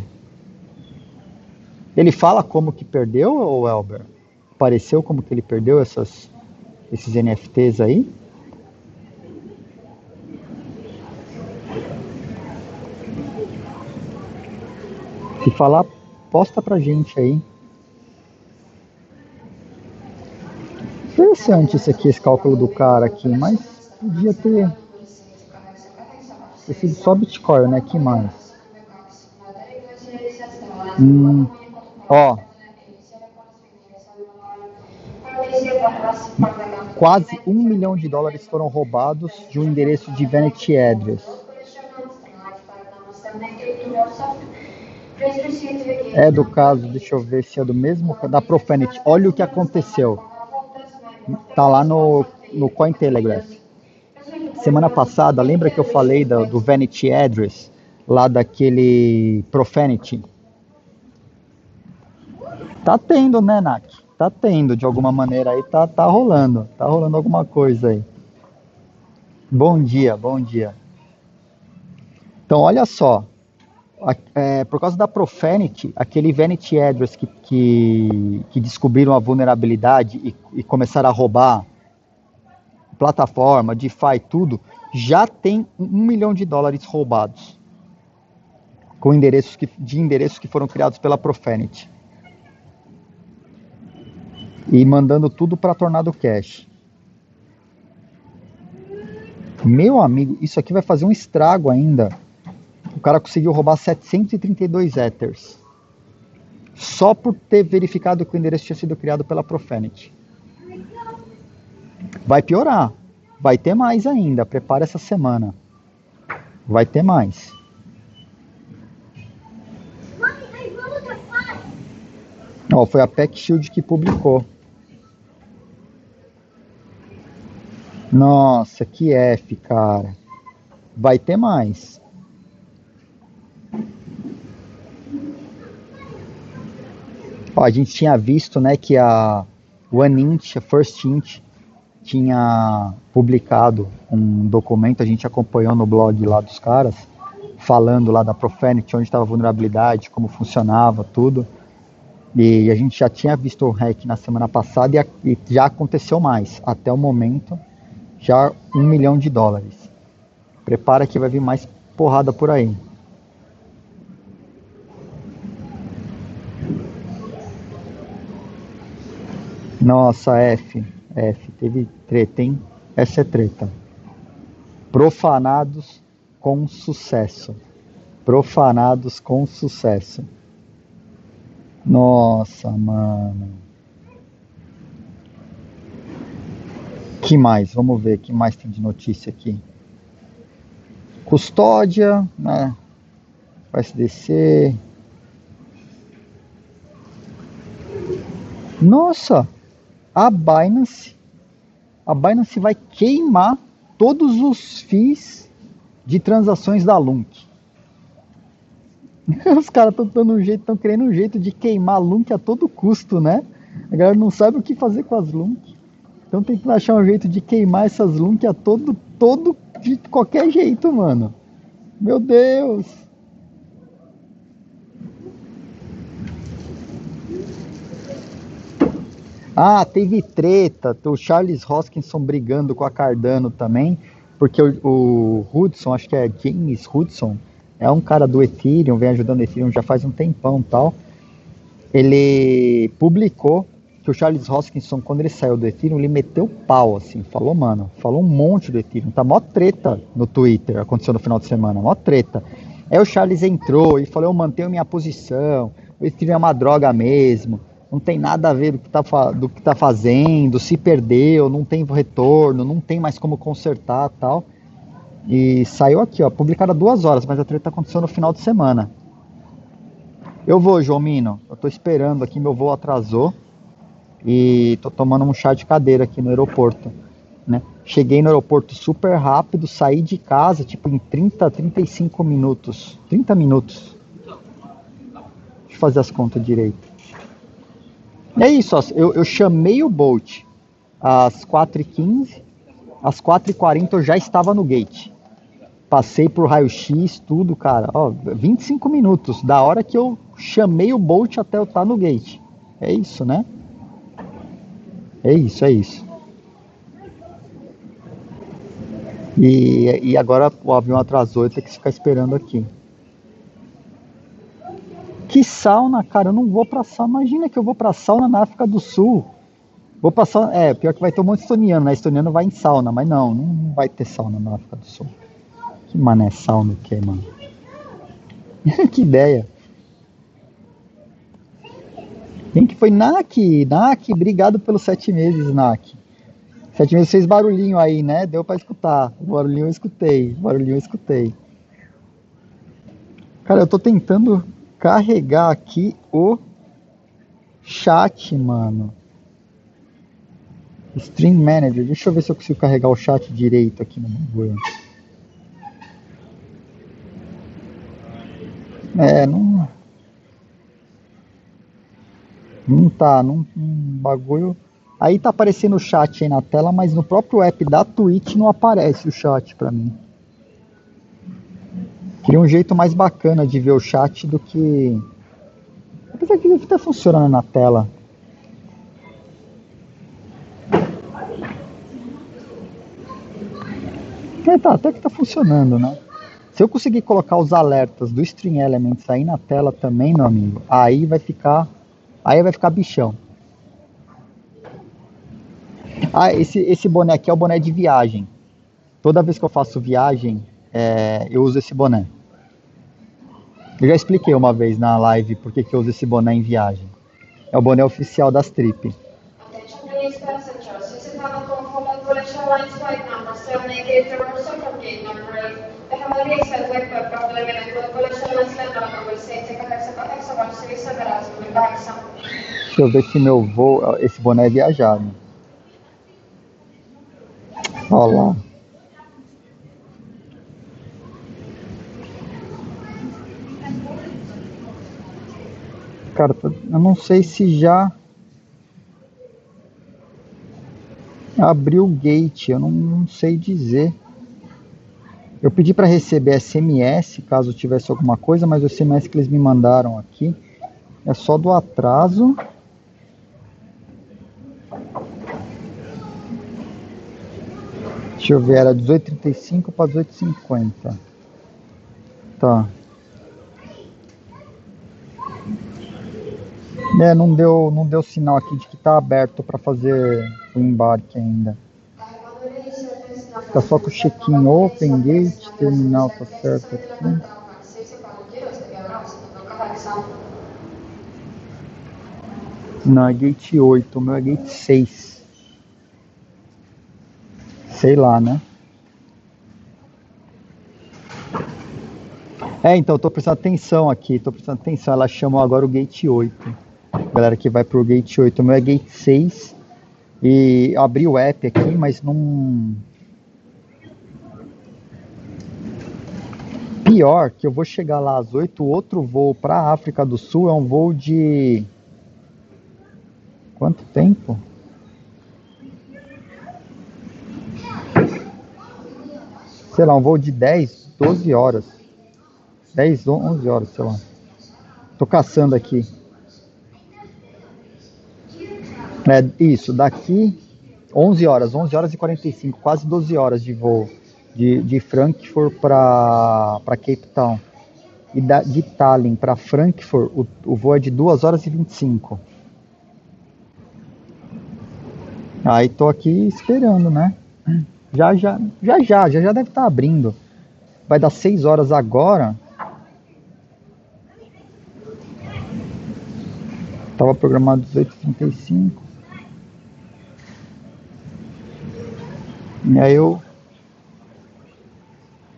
Ele fala como que perdeu, ou Elber? Apareceu como que ele perdeu essas, esses NFTs aí? Se falar, posta pra gente aí. Interessante esse aqui, esse cálculo do cara aqui, mas podia ter, sido só Bitcoin, né? Que mais? Hum, ó. Quase um milhão de dólares foram roubados de um endereço de Vanity Address. É do caso, deixa eu ver se é do mesmo, da Profanity. Olha o que aconteceu. Tá lá no, no Cointelegraph. Semana passada, lembra que eu falei do, do Vanity Address, lá daquele Profanity? Tá tendo, né, Nak? Tá tendo, de alguma maneira aí, tá, tá rolando. Tá rolando alguma coisa aí. Bom dia, bom dia. Então, olha só é, por causa da Profanity, aquele Vanity Address que, que, que descobriram a vulnerabilidade e, e, começaram a roubar plataforma, DeFi, tudo, já tem um milhão de dólares roubados com endereços que, de endereços que foram criados pela Profanity. E mandando tudo para Tornado Cash. Meu amigo, isso aqui vai fazer um estrago ainda o cara conseguiu roubar 732 Ethers. Só por ter verificado que o endereço tinha sido criado pela Profanity. Vai piorar. Vai ter mais ainda. Prepara essa semana. Vai ter mais. Ó, foi a Pack Shield que publicou. Nossa, que F, cara. Vai ter mais. Ó, a gente tinha visto né, que a OneInt, a First Int, tinha publicado um documento, a gente acompanhou no blog lá dos caras, falando lá da Profanity, onde estava a vulnerabilidade, como funcionava, tudo. E a gente já tinha visto o hack na semana passada e, e já aconteceu mais. Até o momento, já um milhão de dólares. Prepara que vai vir mais porrada por aí. Nossa, F, F, teve treta, hein? Essa é treta. Profanados com sucesso. Profanados com sucesso. Nossa, mano. Que mais? Vamos ver que mais tem de notícia aqui. Custódia, né? SDC. Nossa, a Binance, a Binance vai queimar todos os FIIs de transações da Lunk. [LAUGHS] Os caras estão dando um jeito, estão querendo um jeito de queimar a a todo custo, né? A galera não sabe o que fazer com as Lunk. Então tem que achar um jeito de queimar essas Lunk a todo, todo, de qualquer jeito, mano. Meu Deus! Ah, teve treta, o Charles Hoskinson brigando com a Cardano também, porque o, o Hudson, acho que é James Hudson, é um cara do Ethereum, vem ajudando o Ethereum já faz um tempão tal. Ele publicou que o Charles Hoskinson, quando ele saiu do Ethereum, ele meteu pau, assim, falou, mano, falou um monte do Ethereum, tá mó treta no Twitter, aconteceu no final de semana, mó treta. Aí o Charles entrou e falou, eu mantenho minha posição, o Ethereum é uma droga mesmo, não tem nada a ver do que está tá fazendo, se perdeu, não tem retorno, não tem mais como consertar tal. E saiu aqui, ó, publicado há duas horas, mas a treta aconteceu no final de semana. Eu vou, João Mino, eu tô esperando aqui, meu voo atrasou e tô tomando um chá de cadeira aqui no aeroporto, né? Cheguei no aeroporto super rápido, saí de casa, tipo, em 30, 35 minutos. 30 minutos. Deixa eu fazer as contas direito. É isso, eu, eu chamei o Bolt às 4h15, às 4h40 eu já estava no gate. Passei por raio-x, tudo, cara. Ó, 25 minutos, da hora que eu chamei o Bolt até eu estar tá no gate. É isso, né? É isso, é isso. E, e agora o avião atrasou, eu tenho que ficar esperando aqui. Que sauna, cara, eu não vou pra sauna. Imagina que eu vou pra sauna na África do Sul. Vou passar. É, pior que vai ter um monte de estoniano, né? Estoniano vai em sauna, mas não, não vai ter sauna na África do Sul. Que mané sauna que, mano? [LAUGHS] que ideia. Quem que foi? NAC, NAC, obrigado pelos sete meses, NAC. Sete meses fez barulhinho aí, né? Deu para escutar. O barulhinho eu escutei, o barulhinho eu escutei. Cara, eu tô tentando carregar aqui o chat, mano. Stream Manager. Deixa eu ver se eu consigo carregar o chat direito aqui no bagulho. É, não. Não tá, não, um bagulho. Aí tá aparecendo o chat aí na tela, mas no próprio app da Twitch não aparece o chat pra mim. Queria um jeito mais bacana de ver o chat do que. Apesar que estar funcionando na tela. É, tá, até que tá funcionando, né? Se eu conseguir colocar os alertas do Stream Elements aí na tela também, meu amigo, aí vai ficar, aí vai ficar bichão. Ah, esse, esse boné aqui é o boné de viagem. Toda vez que eu faço viagem, é, eu uso esse boné. Eu já expliquei uma vez na live por que, que eu uso esse boné em viagem. É o boné oficial das trip. Deixa eu ver se meu voo. Esse boné é viajado. Olha lá. Cara, eu não sei se já abriu o gate, eu não, não sei dizer. Eu pedi para receber SMS caso tivesse alguma coisa, mas o SMS que eles me mandaram aqui é só do atraso. Deixa eu ver, era 18h35 para 18h50. Tá. É, não deu, não deu sinal aqui de que tá aberto para fazer o embarque ainda. Tá só com o check-in open, gate, terminal tá certo aqui. Não, é gate 8, o meu é gate 6 sei lá, né? É, então, tô prestando atenção aqui, tô prestando atenção. Ela chamou agora o Gate 8. Galera que vai pro Gate 8. O meu é Gate 6. E eu abri o app aqui, mas não. Pior que eu vou chegar lá às 8. O outro voo para África do Sul é um voo de. Quanto tempo? sei lá, um voo de 10, 12 horas. 10, 11 horas, sei lá. Tô caçando aqui. É isso, daqui 11 horas, 11 horas e 45, quase 12 horas de voo de, de Frankfurt para Cape Town. E da, de Tallinn para Frankfurt, o, o voo é de 2 horas e 25. Aí tô aqui esperando, né? Já, já, já, já, já, já deve estar tá abrindo. Vai dar 6 horas agora. Tava programado 18h35. E aí eu.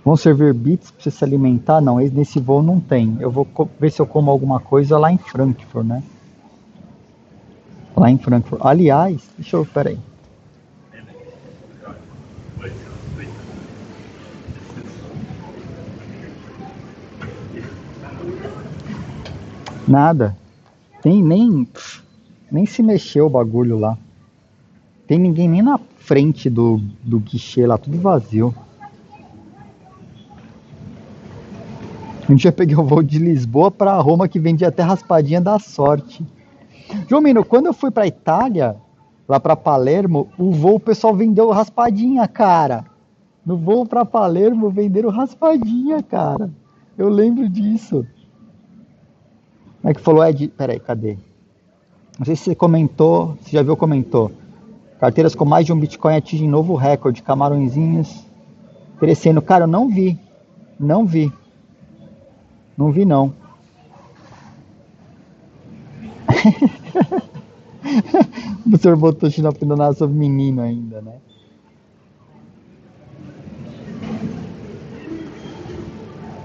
Vão servir bits para você se alimentar? Não, nesse voo não tem. Eu vou ver se eu como alguma coisa lá em Frankfurt, né? Lá em Frankfurt. Aliás, deixa eu. Peraí. Nada. Tem nem. Nem se mexeu o bagulho lá. Tem ninguém nem na frente do, do guichê lá, tudo vazio. Um dia eu peguei o voo de Lisboa para Roma que vendia até raspadinha da sorte. João Mino, quando eu fui para Itália, lá para Palermo, o voo o pessoal vendeu raspadinha, cara. No voo para Palermo venderam raspadinha, cara. Eu lembro disso. Como é que falou, Ed? Peraí, cadê? Não sei se você comentou, se já viu, comentou. Carteiras com mais de um Bitcoin atingem novo recorde. Camarõezinhos crescendo. Cara, eu não vi. Não vi. Não vi, não. o senhor botou China Pindonar sobre menino ainda, né?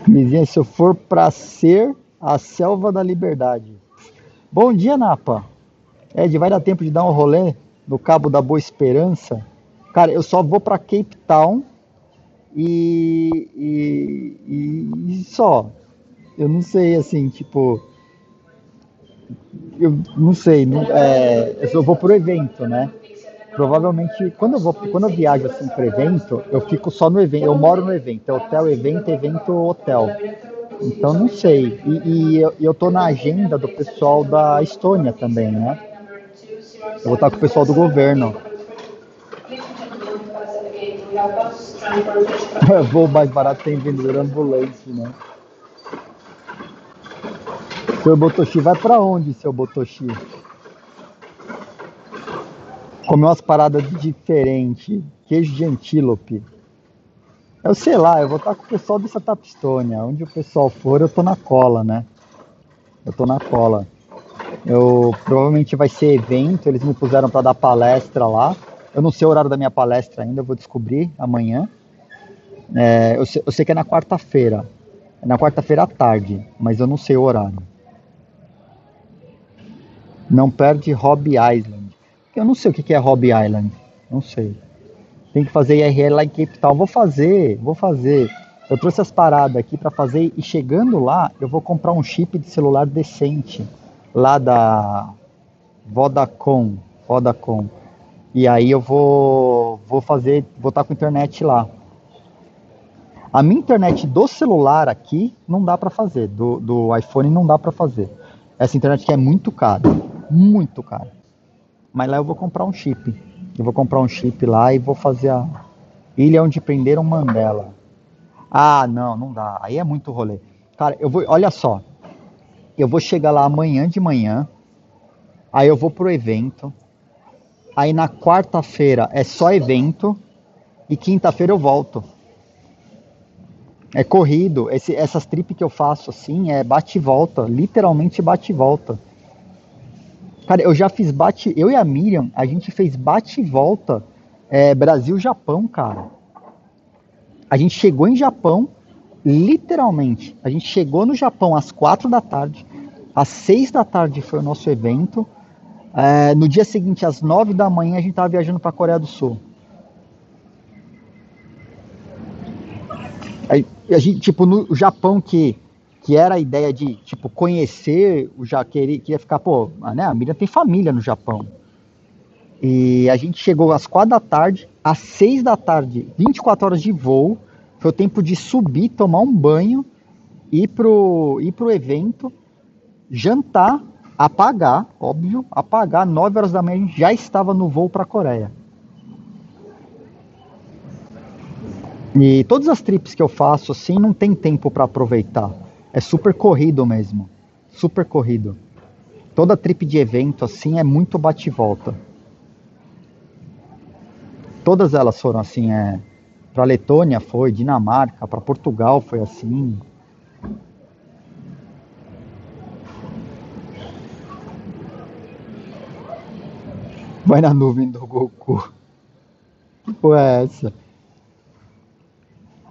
Mizinha, se eu for para ser a selva da liberdade. Bom dia, Napa. Ed, vai dar tempo de dar um rolê no Cabo da Boa Esperança? Cara, eu só vou para Cape Town e, e, e só. Eu não sei, assim, tipo. Eu não sei, não, é, eu vou pro evento, né? Provavelmente, quando eu vou, quando eu viajo assim pro evento, eu fico só no evento, eu moro no evento, é hotel, evento, evento, hotel. Então não sei. E, e eu, eu tô na agenda do pessoal da Estônia também, né? Eu vou estar com o pessoal do governo. [LAUGHS] Voo mais barato tem vendedor ambulante, né? Seu Botoshi vai para onde, seu Botoshi? Comer umas paradas diferentes. Queijo de antílope. Eu sei lá, eu vou estar com o pessoal dessa Tapistônia. Onde o pessoal for, eu tô na cola, né? Eu tô na cola. Eu provavelmente vai ser evento, eles me puseram para dar palestra lá. Eu não sei o horário da minha palestra ainda, eu vou descobrir amanhã. É, eu, sei, eu sei que é na quarta-feira. É na quarta-feira à tarde, mas eu não sei o horário. Não perde Hobby Island. Eu não sei o que é Hobby Island. Não sei. Tem que fazer IRL lá em Cape Town. Vou fazer, vou fazer. Eu trouxe as paradas aqui para fazer e chegando lá, eu vou comprar um chip de celular decente lá da Vodacom, Vodacom. E aí eu vou vou fazer, vou estar com internet lá. A minha internet do celular aqui não dá para fazer, do, do iPhone não dá para fazer. Essa internet aqui é muito cara muito caro. Mas lá eu vou comprar um chip. Eu vou comprar um chip lá e vou fazer a ilha onde prenderam Mandela. Ah, não, não dá. Aí é muito rolê. Cara, eu vou, olha só. Eu vou chegar lá amanhã de manhã. Aí eu vou pro evento. Aí na quarta-feira é só evento e quinta-feira eu volto. É corrido. Esse, essas tripes que eu faço assim é bate e volta, literalmente bate e volta. Cara, eu já fiz bate. Eu e a Miriam, a gente fez bate e volta é, Brasil-Japão, cara. A gente chegou em Japão, literalmente. A gente chegou no Japão às quatro da tarde. Às seis da tarde foi o nosso evento. É, no dia seguinte, às nove da manhã, a gente tava viajando para a Coreia do Sul. Aí, a gente, tipo, no Japão que que era a ideia de, tipo, conhecer o Jaqueri, que ia ficar, pô, né, a Miriam tem família no Japão. E a gente chegou às quatro da tarde, às seis da tarde, 24 horas de voo, foi o tempo de subir, tomar um banho, ir pro, ir pro evento, jantar, apagar, óbvio, apagar, 9 horas da manhã, a gente já estava no voo para a Coreia. E todas as trips que eu faço, assim, não tem tempo para aproveitar. É super corrido mesmo. Super corrido. Toda trip de evento assim é muito bate volta. Todas elas foram assim, é. Para Letônia foi, Dinamarca, para Portugal foi assim. Vai na nuvem do Goku. Que porra é essa?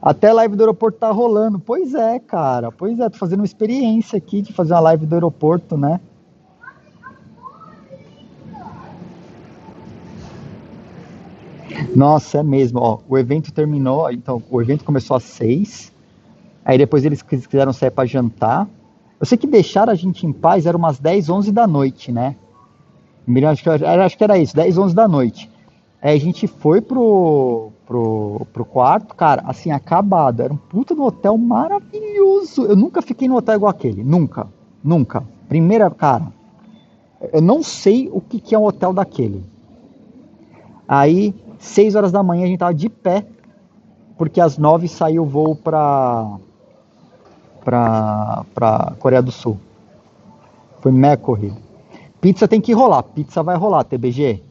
Até a live do aeroporto tá rolando. Pois é, cara. Pois é, tô fazendo uma experiência aqui de fazer uma live do aeroporto, né? Nossa, é mesmo. Ó, o evento terminou, então o evento começou às seis. Aí depois eles quiseram sair para jantar. Eu sei que deixaram a gente em paz, eram umas 10, 11 da noite, né? Acho que, acho que era isso, 10, 11 da noite. Aí a gente foi pro, pro, pro quarto, cara, assim, acabado. Era um puta no hotel maravilhoso. Eu nunca fiquei no hotel igual aquele. Nunca. Nunca. Primeira, cara. Eu não sei o que, que é um hotel daquele. Aí, seis horas da manhã, a gente tava de pé, porque às nove saiu o voo pra, pra, pra Coreia do Sul. Foi mega corrido. Pizza tem que rolar. Pizza vai rolar, TBG.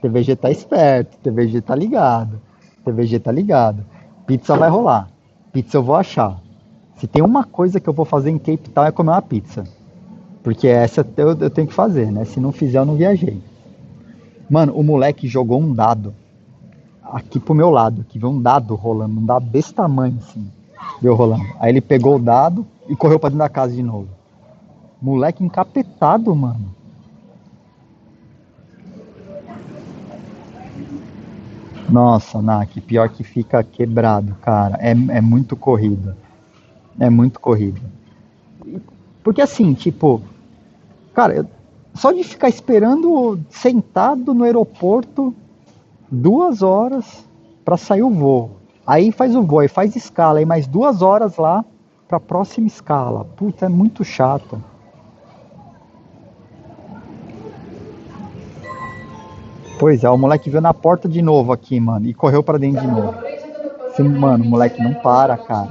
TVG tá esperto, TVG tá ligado. TVG tá ligado. Pizza vai rolar. Pizza eu vou achar. Se tem uma coisa que eu vou fazer em Cape Town é comer uma pizza. Porque essa eu, eu tenho que fazer, né? Se não fizer, eu não viajei. Mano, o moleque jogou um dado aqui pro meu lado, que viu um dado rolando, um dado desse tamanho assim, viu rolando. Aí ele pegou o dado e correu para dentro da casa de novo. Moleque encapetado, mano. Nossa, Nak, pior que fica quebrado, cara. É, é muito corrida. É muito corrida. Porque assim, tipo, cara, só de ficar esperando sentado no aeroporto duas horas para sair o voo. Aí faz o voo, aí faz escala, aí mais duas horas lá para a próxima escala. Puta, é muito chato. Pois é, o moleque veio na porta de novo aqui, mano, e correu para dentro de novo. Sim, mano, o moleque não para, cara.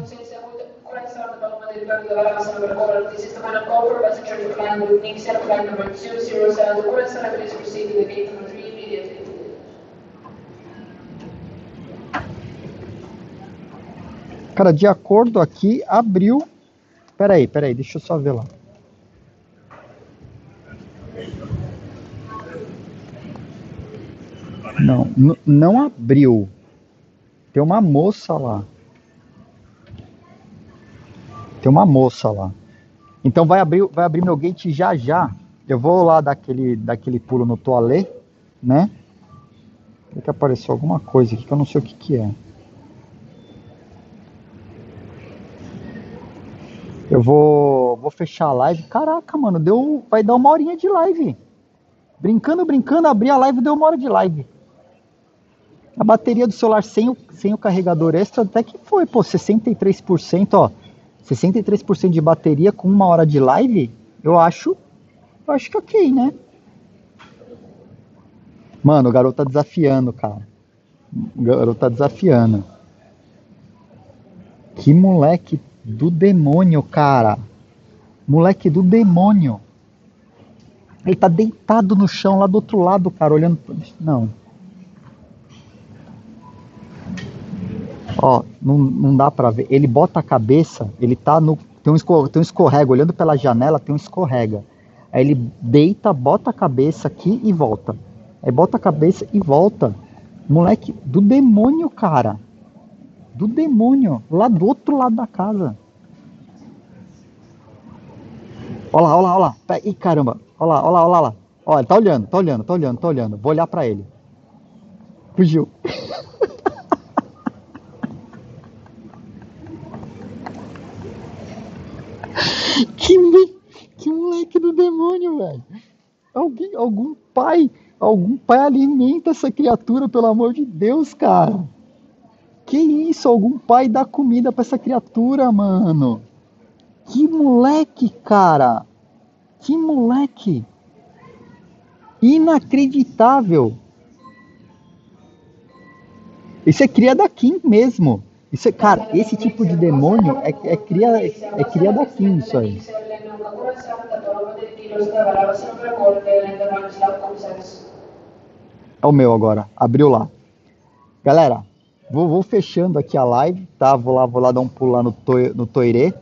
Cara, de acordo aqui, abriu. Peraí, peraí, deixa eu só ver lá. Não, não abriu. Tem uma moça lá. Tem uma moça lá. Então vai abrir, vai abrir meu gate já já. Eu vou lá daquele, daquele pulo no toalê, né? Tem que apareceu alguma coisa aqui que eu não sei o que que é. Eu vou, vou fechar a live. Caraca, mano, deu, vai dar uma horinha de live. Brincando, brincando, abri a live, deu uma hora de live. A bateria do celular sem o, sem o carregador extra até que foi, pô, 63%, ó. 63% de bateria com uma hora de live, eu acho, eu acho que ok, né? Mano, o garoto tá desafiando, cara. O garoto tá desafiando. Que moleque do demônio, cara. Moleque do demônio. Ele tá deitado no chão lá do outro lado, cara, olhando. Não. Ó, não, não dá pra ver. Ele bota a cabeça, ele tá no. Tem um, escorrega, tem um escorrega, olhando pela janela tem um escorrega. Aí ele deita, bota a cabeça aqui e volta. Aí bota a cabeça e volta. Moleque do demônio, cara. Do demônio. Lá do outro lado da casa. Olha lá, olha lá, olha lá. Ih, caramba. Olha lá, olha lá, olha lá. Olha, tá olhando, tá olhando, tá olhando, tá olhando. Vou olhar pra ele. Fugiu. [LAUGHS] Que, que moleque do demônio, velho. Alguém, algum pai, algum pai alimenta essa criatura, pelo amor de Deus, cara. Que isso? Algum pai dá comida para essa criatura, mano. Que moleque, cara. Que moleque. Inacreditável. Isso é cria daqui mesmo. Isso é, cara, esse tipo de demônio é, é, cria, é cria daqui, isso aí. É o meu agora, abriu lá. Galera, vou, vou, fechando aqui a live, tá? Vou lá, vou lá dar um pulo lá no, toi, no Toire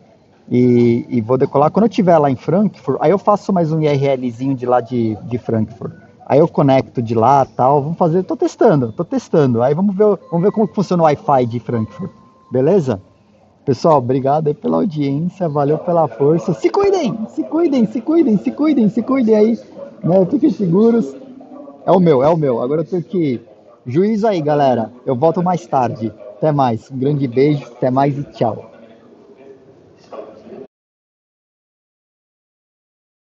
e, e, vou decolar. Quando eu estiver lá em Frankfurt, aí eu faço mais um IRLzinho de lá de, de Frankfurt. Aí eu conecto de lá tal. Vamos fazer. Tô testando, tô testando. Aí vamos ver, vamos ver como funciona o Wi-Fi de Frankfurt. Beleza? Pessoal, obrigado aí pela audiência, valeu pela força. Se cuidem, se cuidem, se cuidem, se cuidem, se cuidem aí. Né? Fiquem seguros. É o meu, é o meu. Agora eu tenho que. Juízo aí, galera. Eu volto mais tarde. Até mais. Um grande beijo, até mais e tchau.